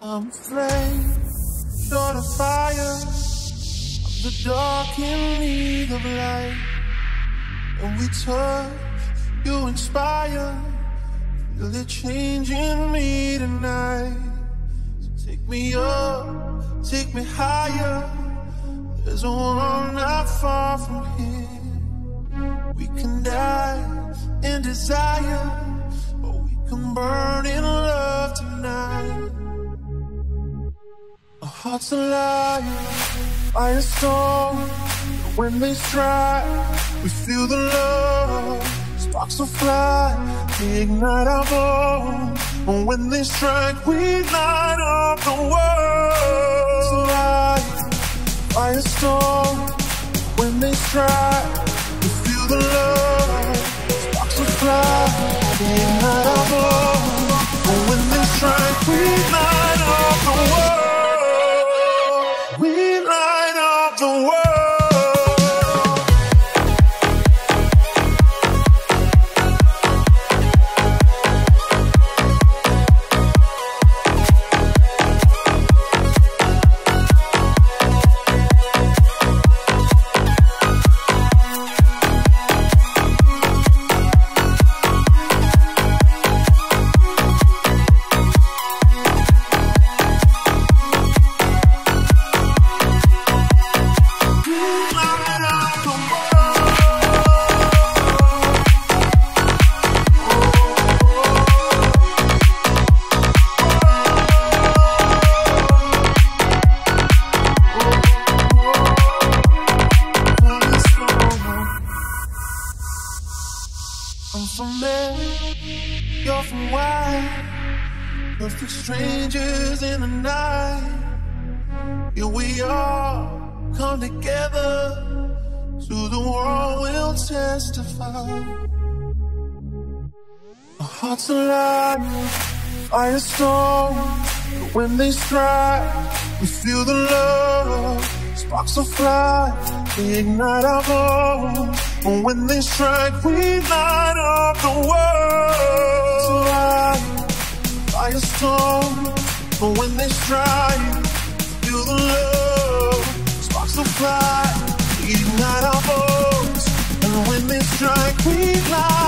I'm flame, short of fire. I'm the dark in need of light. And we touch, you inspire. Feel it changing me tonight. So take me up, take me higher. There's a world not far from here. We can die in desire, or we can burn hearts alive, firestorm. When they strike, we feel the love. Sparks will fly, they ignite our bones. And when they strike, we light up the world. So alive, firestorm. When they strike, I'm from there, you're from why? Perfect strangers in the night. Here we are, come together. To the world we'll testify. Our hearts alive, firestorm. But when they strike, we feel the love. Sparks will fly, ignite our bones. And when they strike, we light up the world. So alive, firestorm. But when they strike, feel the love. Sparks will fly, ignite our bones. And when they strike, we light.